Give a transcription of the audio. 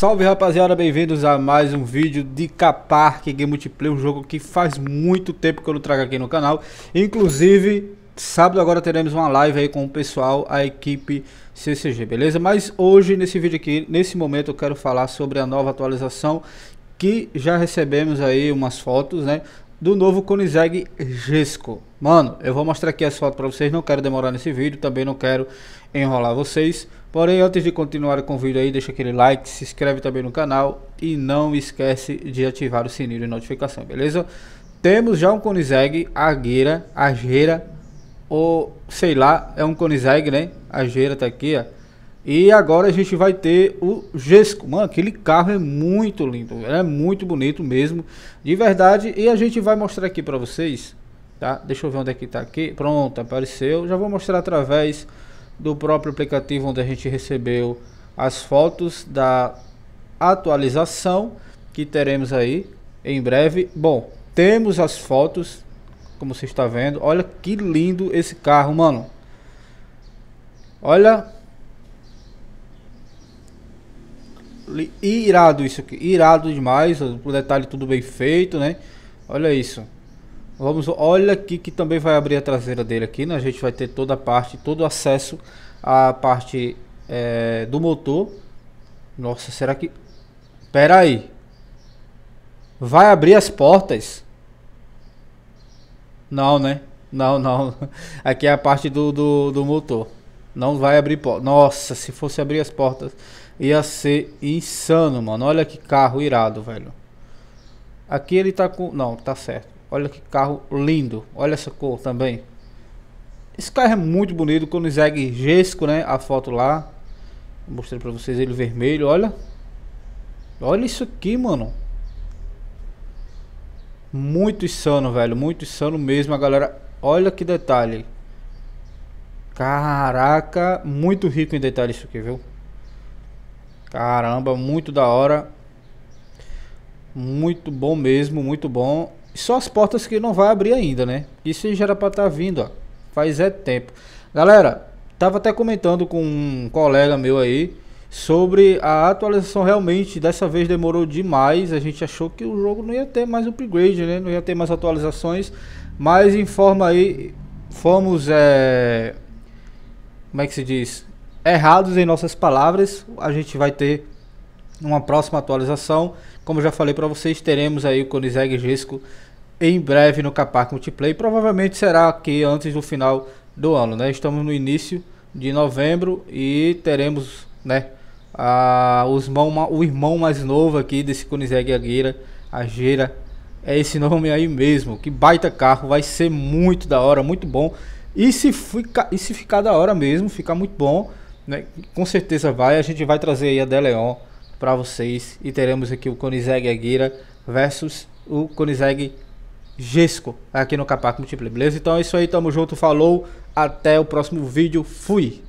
Salve rapaziada, bem-vindos a mais um vídeo de Capark Game Multiplayer, um jogo que faz muito tempo que eu não trago aqui no canal. Inclusive, sábado agora teremos uma live aí com o pessoal, a equipe CCG, beleza? Mas hoje, nesse vídeo aqui, nesse momento eu quero falar sobre a nova atualização que já recebemos aí umas fotos, né? Do novo Koenigsegg Gesco. Mano, eu vou mostrar aqui as fotos para vocês, não quero demorar nesse vídeo, também não quero enrolar vocês. Porém, antes de continuar com o vídeo aí, deixa aquele like, se inscreve também no canal e não esquece de ativar o sininho de notificação, beleza? Temos já um Koenigsegg Agueira, Ageira, ou sei lá, é um Koenigsegg, né? Ageira tá aqui, ó. E agora a gente vai ter o Gesco. Mano, aquele carro é muito lindo, é muito bonito mesmo, de verdade. E a gente vai mostrar aqui para vocês, tá? Deixa eu ver onde é que tá aqui. Pronto, apareceu. Já vou mostrar através do próprio aplicativo onde a gente recebeu as fotos da atualização que teremos aí em breve. Bom, temos as fotos, como você está vendo. Olha que lindo esse carro, mano. Olha. Irado isso aqui, irado demais, o detalhe tudo bem feito, né? Olha isso. Vamos, olha aqui que também vai abrir a traseira dele aqui, né? A gente vai ter toda a parte, todo o acesso à parte é, do motor. Nossa, será que... Pera aí. Vai abrir as portas? Não, né? Não, não. Aqui é a parte do, do, do motor. Não vai abrir porta. Nossa, se fosse abrir as portas, ia ser insano, mano. Olha que carro irado, velho. Aqui ele tá com... Não, tá certo. Olha que carro lindo. Olha essa cor também. Esse carro é muito bonito. Koenigsegg Gesco, né? A foto lá. Mostrei pra vocês ele vermelho. Olha. Olha isso aqui, mano. Muito insano, velho. Muito insano mesmo, a galera. Olha que detalhe. Caraca. Muito rico em detalhes isso aqui, viu? Caramba, muito da hora. Muito bom mesmo, muito bom. Só as portas que não vai abrir ainda, né? Isso já era pra estar tá vindo, ó. Faz é tempo. Galera, tava até comentando com um colega meu aí sobre a atualização realmente dessa vez demorou demais. A gente achou que o jogo não ia ter mais upgrade, né? Não ia ter mais atualizações. Mas informa aí, fomos é, como é que se diz? Errados em nossas palavras. A gente vai ter uma próxima atualização. Como já falei para vocês, teremos aí o Koenigsegg Gesco em breve no Capac Multiplayer. Provavelmente será aqui antes do final do ano, né? Estamos no início de novembro e teremos, né, a, os irmão, o irmão mais novo aqui desse Koenigsegg Agueira, a Geira. É esse nome aí mesmo. Que baita carro, vai ser muito da hora, muito bom. E se, fica, e se ficar da hora mesmo, ficar muito bom, né? Com certeza vai. A gente vai trazer aí a Deleon para vocês e teremos aqui o Koenigsegg Aguirre versus o Koenigsegg Gesco aqui no Capac Multiplayer, beleza? Então é isso aí, tamo junto, falou, até o próximo vídeo, fui!